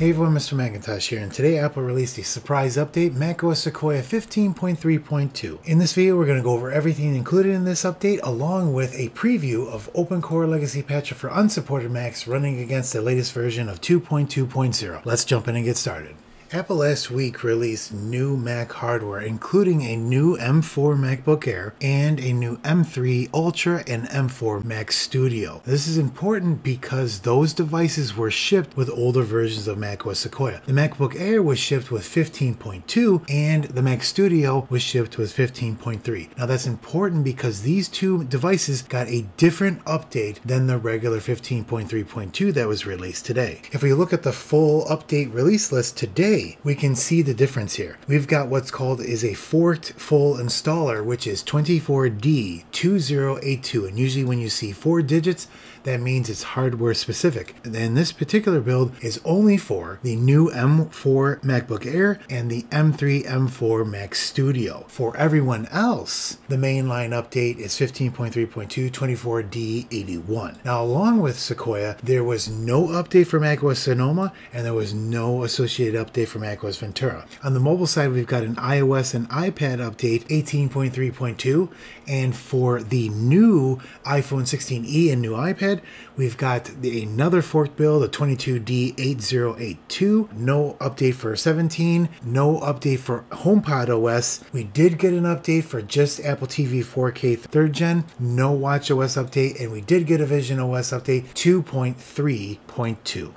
Hey everyone, Mr. Macintosh here, and today Apple released a surprise update, macOS Sequoia 15.3.2. In this video, we're going to go over everything included in this update, along with a preview of OpenCore Legacy Patcher for unsupported Macs running against the latest version of 2.2.0. Let's jump in and get started. Apple last week released new Mac hardware, including a new M4 MacBook Air and a new M3 Ultra and M4 Mac Studio. This is important because those devices were shipped with older versions of macOS Sequoia. The MacBook Air was shipped with 15.2 and the Mac Studio was shipped with 15.3. Now that's important because these two devices got a different update than the regular 15.3.2 that was released today. If we look at the full update release list today, we can see the difference here. We've got what's called is a forked full installer, which is 24D2082. And usually when you see four digits, that means it's hardware specific. And this particular build is only for the new M4 MacBook Air and the M3 M4 Mac Studio. For everyone else, the mainline update is 15.3.2 24D81. Now, along with Sequoia, there was no update for macOS Sonoma and there was no associated update for macOS Ventura. On the mobile side, we've got an iOS and iPad update 18.3.2, and for the new iPhone 16e and new iPad, we've got the, another forked build, the 22D8082. No update for 17, no update for HomePod OS. We did get an update for just Apple TV 4K 3rd gen, no Watch OS update, and we did get a Vision OS update 2.3.2.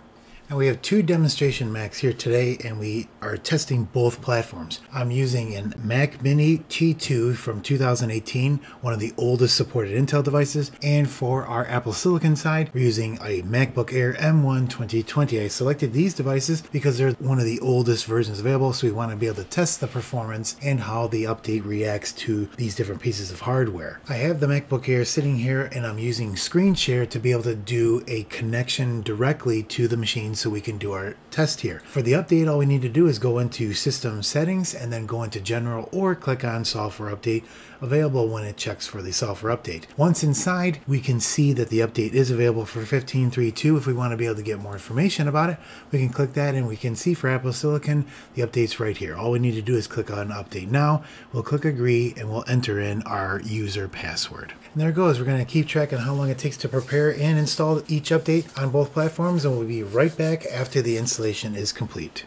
And we have two demonstration Macs here today and we are testing both platforms. I'm using an Mac Mini T2 from 2018, one of the oldest supported Intel devices. And for our Apple Silicon side, we're using a MacBook Air M1 2020. I selected these devices because they're one of the oldest versions available, so we want to be able to test the performance and how the update reacts to these different pieces of hardware. I have the MacBook Air sitting here and I'm using Screen Share to be able to do a connection directly to the machine so we can do our test here. For the update, all we need to do is go into System Settings and then go into General or click on Software Update, available when it checks for the software update. Once inside, we can see that the update is available for 15.3.2. If we want to be able to get more information about it, we can click that and we can see for Apple Silicon, the update's right here. All we need to do is click on Update Now. We'll click Agree and we'll enter in our user password. And there it goes. We're going to keep track on how long it takes to prepare and install each update on both platforms and we'll be right back after the installation is complete.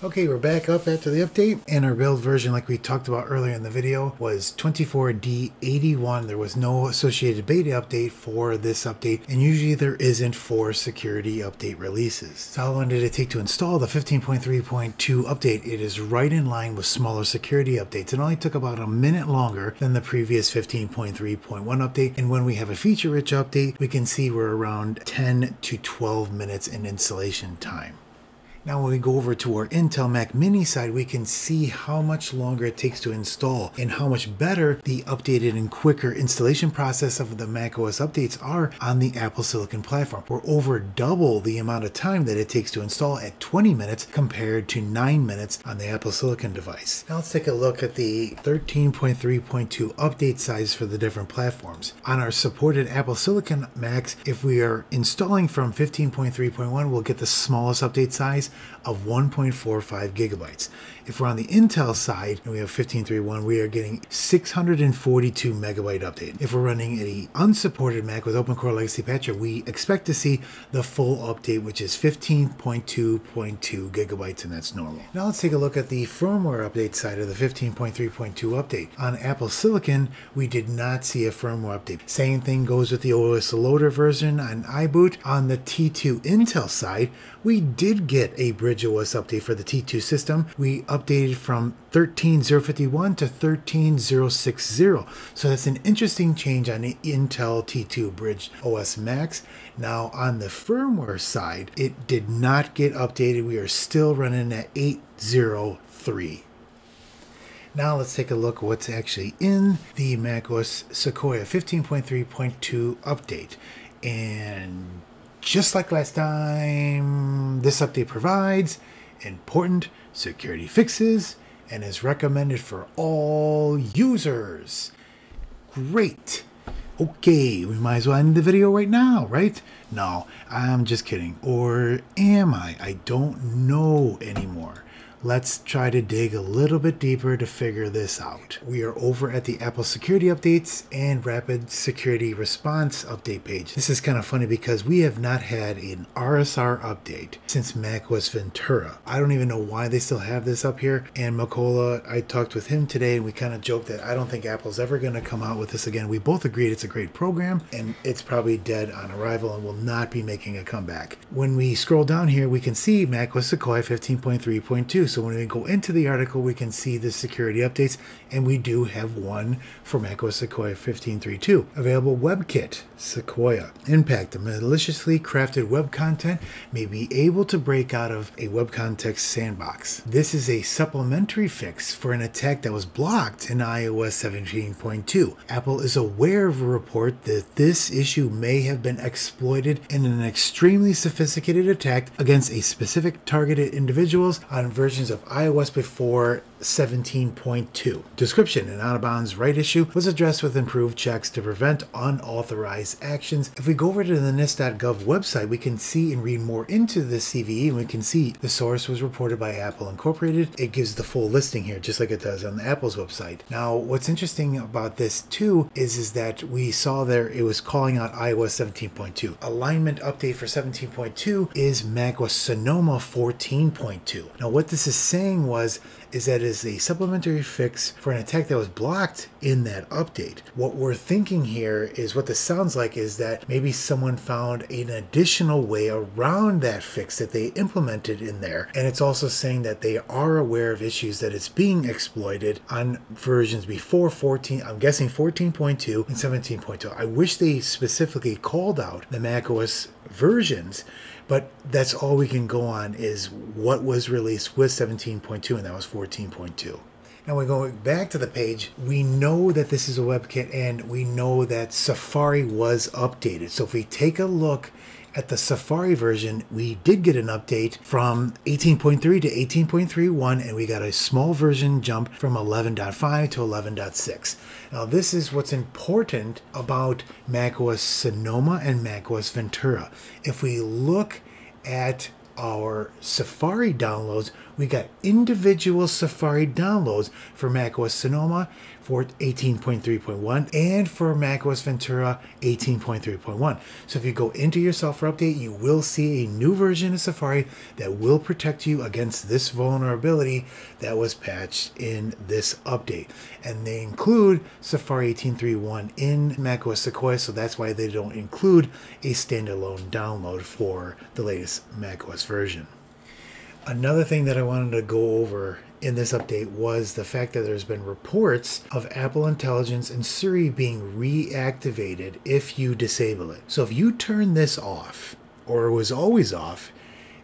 Okay, we're back up after the update, and our build version, like we talked about earlier in the video, was 24D81. There was no associated beta update for this update, and usually there isn't for security update releases. So how long did it take to install the 15.3.2 update? It is right in line with smaller security updates. It only took about a minute longer than the previous 15.3.1 update, and when we have a feature-rich update, we can see we're around 10 to 12 minutes in installation time. Now when we go over to our Intel Mac Mini side, we can see how much longer it takes to install and how much better the updated and quicker installation process of the Mac OS updates are on the Apple Silicon platform. We're over double the amount of time that it takes to install at 20 minutes compared to 9 minutes on the Apple Silicon device. Now let's take a look at the 13.3.2 update size for the different platforms. On our supported Apple Silicon Macs, if we are installing from 15.3.1, we'll get the smallest update size of 1.45 gigabytes. If we're on the Intel side and we have 15.3.1, we are getting 642 megabyte update. If we're running a unsupported Mac with OpenCore Legacy Patcher, we expect to see the full update, which is 15.2.2 gigabytes, and that's normal. Now let's take a look at the firmware update side of the 15.3.2 update. On Apple Silicon, we did not see a firmware update. Same thing goes with the OS Loader version on iBoot. On the T2 Intel side, we did get a Bridge OS update for the T2 system. We updated from 13051 to 13060. So that's an interesting change on the Intel T2 Bridge OS Macs. Now on the firmware side, it did not get updated. We are still running at 803. Now let's take a look at what's actually in the macOS Sequoia 15.3.2 update. And just like last time, this update provides important security fixes and is recommended for all users. Great. Okay, we might as well end the video right now, right? No, I'm just kidding. Or am I? I don't know anymore. Let's try to dig a little bit deeper to figure this out. We are over at the Apple Security Updates and Rapid Security Response update page. This is kind of funny because we have not had an RSR update since Mac macOS Ventura. I don't even know why they still have this up here. And Mykola, I talked with him today and we kind of joked that I don't think Apple's ever going to come out with this again. We both agreed it's a great program and it's probably dead on arrival and will not be making a comeback. When we scroll down here, we can see macOS Sequoia 15.3.2 so when we go into the article, we can see the security updates, and we do have one for macOS Sequoia 15.3.2. Available WebKit Sequoia. Impact. The maliciously crafted web content may be able to break out of a web context sandbox. This is a supplementary fix for an attack that was blocked in iOS 17.2. Apple is aware of a report that this issue may have been exploited in an extremely sophisticated attack against a specific targeted individuals on version versions of iOS before 17.2. Description An out of bounds right issue was addressed with improved checks to prevent unauthorized actions. If we go over to the NIST.gov website, we can see and read more into the CVE, and we can see the source was reported by Apple Incorporated. It gives the full listing here, just like it does on Apple's website. Now, what's interesting about this too is, is that we saw there it was calling out iOS 17.2. Alignment update for 17.2 is macOS Sonoma 14.2. Now, what this is saying was is that is a supplementary fix for an attack that was blocked in that update. What we're thinking here is what this sounds like is that maybe someone found an additional way around that fix that they implemented in there. And it's also saying that they are aware of issues that it's being exploited on versions before 14, I'm guessing 14.2 and 17.2. I wish they specifically called out the macOS versions but that's all we can go on is what was released with 17.2, and that was 14.2. Now we're going back to the page. We know that this is a WebKit and we know that Safari was updated. So if we take a look at the Safari version, we did get an update from 18.3 to 18.31, and we got a small version jump from 11.5 to 11.6. Now, this is what's important about macOS Sonoma and macOS Ventura. If we look at our Safari downloads, we got individual Safari downloads for macOS Sonoma for 18.3.1 and for macOS Ventura 18.3.1. So if you go into your software update, you will see a new version of Safari that will protect you against this vulnerability that was patched in this update. And they include Safari 18.3.1 in macOS Sequoia, so that's why they don't include a standalone download for the latest macOS version. Another thing that I wanted to go over in this update was the fact that there's been reports of Apple Intelligence and Siri being reactivated if you disable it. So if you turn this off, or it was always off,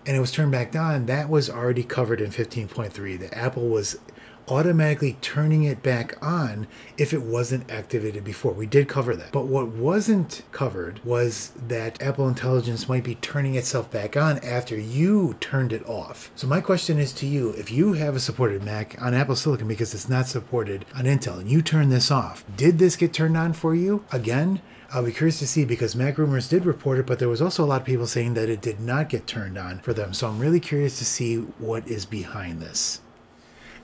and it was turned back on, that was already covered in 15.3. The Apple was automatically turning it back on if it wasn't activated before. We did cover that. But what wasn't covered was that Apple Intelligence might be turning itself back on after you turned it off. So my question is to you, if you have a supported Mac on Apple Silicon because it's not supported on Intel and you turn this off, did this get turned on for you again? I'll be curious to see because Mac Rumors did report it, but there was also a lot of people saying that it did not get turned on for them. So I'm really curious to see what is behind this.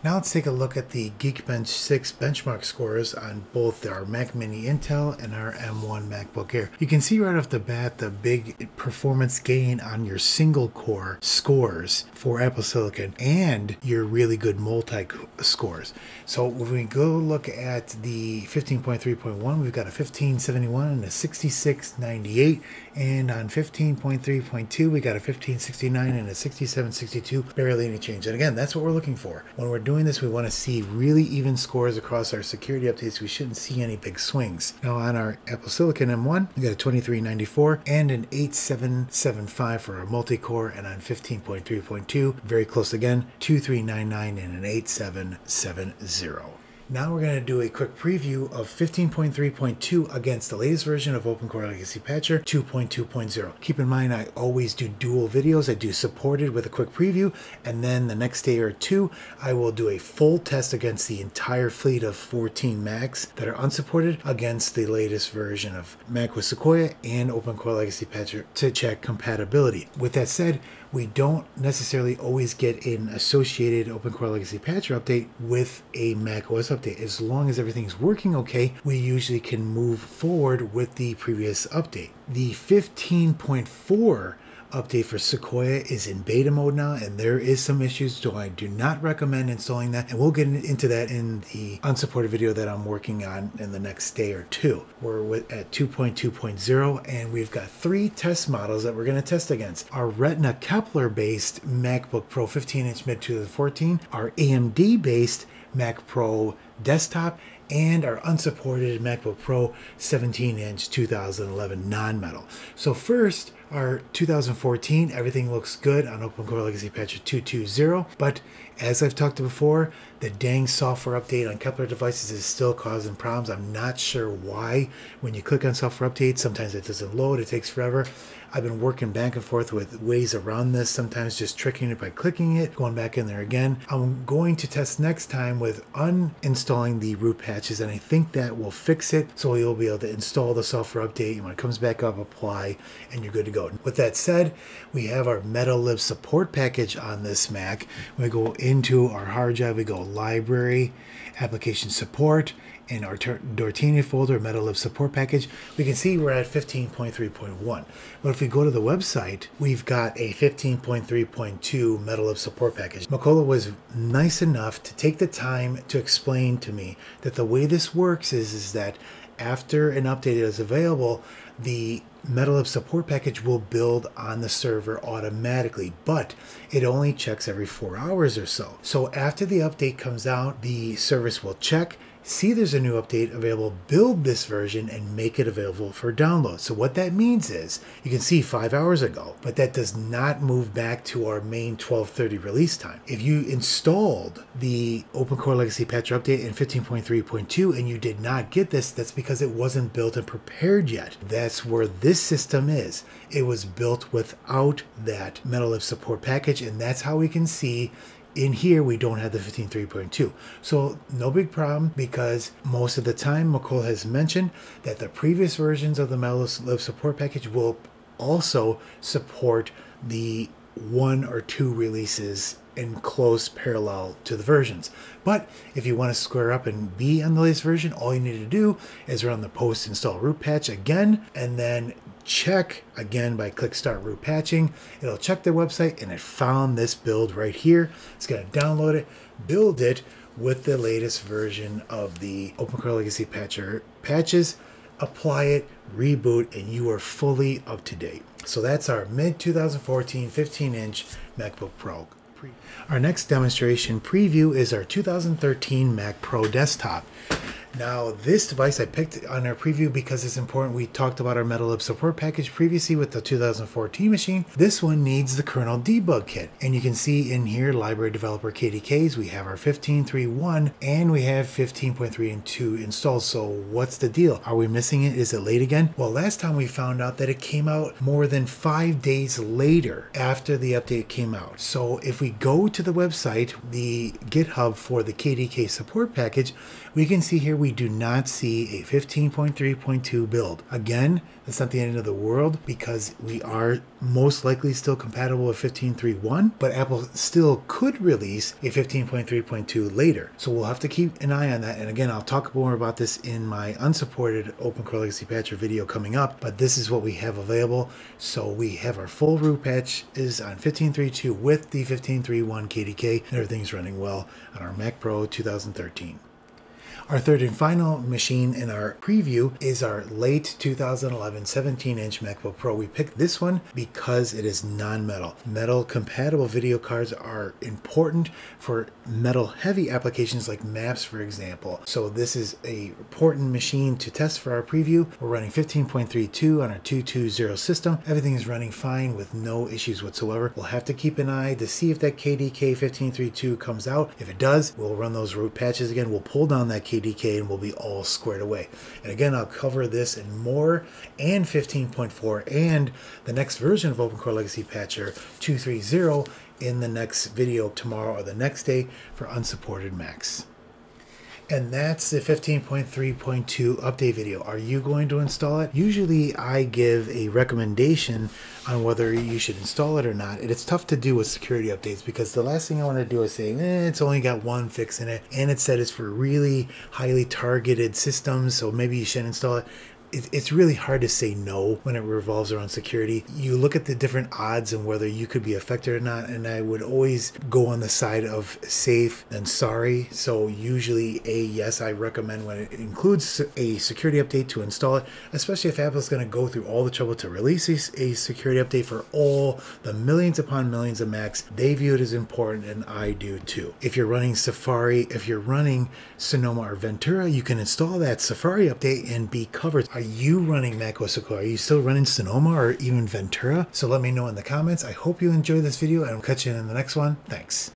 Now let's take a look at the Geekbench 6 benchmark scores on both our Mac Mini Intel and our M1 MacBook Air. You can see right off the bat the big performance gain on your single core scores for Apple Silicon and your really good multi scores. So when we go look at the 15.3.1, we've got a 1571 and a 6698 and on 15.3.2 we got a 1569 and a 6762 barely any change and again that's what we're looking for when we're doing this we want to see really even scores across our security updates. We shouldn't see any big swings. Now on our apple silicon m1 we got a 2394 and an 8775 for our multi-core and on 15.3.2 very close again 2399 and an 8770 Now we're going to do a quick preview of 15.3.2 against the latest version of OpenCore Legacy Patcher 2.2.0. Keep in mind I always do dual videos. I do supported with a quick preview and then the next day or two I will do a full test against the entire fleet of 14 Macs that are unsupported against the latest version of Mac with Sequoia and OpenCore Legacy Patcher to check compatibility. With that said, we don't necessarily always get an associated OpenCore Legacy Patcher update with a Mac OS update. As long as everything's working okay, we usually can move forward with the previous update. The 15.4 update for Sequoia is in beta mode now, and there is some issues, so I do not recommend installing that. And we'll get into that in the unsupported video that I'm working on in the next day or two. We're at 2.2.0, and we've got three test models that we're going to test against. Our Retina Kepler-based MacBook Pro 15-inch mid 2014, our AMD-based Mac Pro desktop, and our unsupported MacBook Pro 17-inch 2011 non-metal. So first, our 2014, everything looks good on OpenCore Legacy Patch 2.2.0, but as I've talked before, the dang software update on Kepler devices is still causing problems. I'm not sure why. When you click on software updates, sometimes it doesn't load, it takes forever. I've been working back and forth with ways around this, sometimes just tricking it by clicking it, going back in there again. I'm going to test next time with uninstalling the root patches, and I think that will fix it. So you'll be able to install the software update, and when it comes back up, apply, and you're good to go. With that said, we have our Metallib support package on this Mac. we go into our hard drive, we go library, application support, in our Dortania folder, Metallib support package, we can see we're at 15.3.1. But if we go to the website, we've got a 15.3.2 Metallib support package. Mykola was nice enough to take the time to explain to me that the way this works is, is that after an update is available, the Metallib support package will build on the server automatically, but it only checks every four hours or so. So after the update comes out, the service will check, see there's a new update available, build this version and make it available for download. So what that means is you can see five hours ago, but that does not move back to our main 1230 release time. If you installed the OpenCore Legacy Patcher update in 15.3.2 and you did not get this, that's because it wasn't built and prepared yet. That's where this system is. It was built without that Metallib support package and that's how we can see in here we don't have the 15.3.2 so no big problem because most of the time Mykola has mentioned that the previous versions of the Metallib support package will also support the one or two releases in close parallel to the versions. But if you want to square up and be on the latest version, all you need to do is run the post install root patch again and then check again by click start root patching. It'll check the website and it found this build right here. It's going to download it, build it with the latest version of the OpenCore Legacy Patcher patches, apply it, reboot, and you are fully up to date. So that's our mid 2014 15 inch MacBook Pro. Our next demonstration preview is our 2013 Mac Pro desktop. Now, this device I picked on our preview because it's important. We talked about our metal Metallib support package previously with the 2014 machine. This one needs the kernel debug kit. And you can see in here, library developer KDKs, we have our 15.3.1 and we have 15.3 and 2 installed. So what's the deal? Are we missing it? Is it late again? Well, last time we found out that it came out more than five days later after the update came out. So if we go to the website, the GitHub for the KDK support package, we can see here we do not see a 15.3.2 build. Again, that's not the end of the world because we are most likely still compatible with 15.3.1, but Apple still could release a 15.3.2 later. So we'll have to keep an eye on that. And again, I'll talk more about this in my unsupported OpenCore Legacy Patcher video coming up, but this is what we have available. So we have our full root patch is on 15.3.2 with the 15.3.1 KDK and everything's running well on our Mac Pro 2013. Our third and final machine in our preview is our late 2011 17 inch MacBook Pro. We picked this one because it is non metal. Metal compatible video cards are important for metal heavy applications like maps, for example. So, this is a important machine to test for our preview. We're running 15.32 on our 220 system. Everything is running fine with no issues whatsoever. We'll have to keep an eye to see if that KDK 1532 comes out. If it does, we'll run those root patches again. We'll pull down that KDK and we'll be all squared away. And again, I'll cover this and more and 15.4 and the next version of OpenCore Legacy Patcher 230 in the next video tomorrow or the next day for unsupported Macs. And that's the 15.3.2 update video. Are you going to install it? Usually I give a recommendation on whether you should install it or not. And it's tough to do with security updates because the last thing I want to do is say, eh, it's only got one fix in it. And it said it's for really highly targeted systems. So maybe you shouldn't install it it, it's really hard to say no when it revolves around security. You look at the different odds and whether you could be affected or not, and I would always go on the side of safe than sorry. So usually, a yes, I recommend when it includes a security update to install it, especially if Apple's going to go through all the trouble to release a, a security update for all the millions upon millions of Macs. They view it as important, and I do too. If you're running Safari, if you're running Sonoma or Ventura, you can install that Safari update and be covered. Are you running Mac OS Are you still running Sonoma or even Ventura? So let me know in the comments. I hope you enjoyed this video and I'll catch you in the next one. Thanks.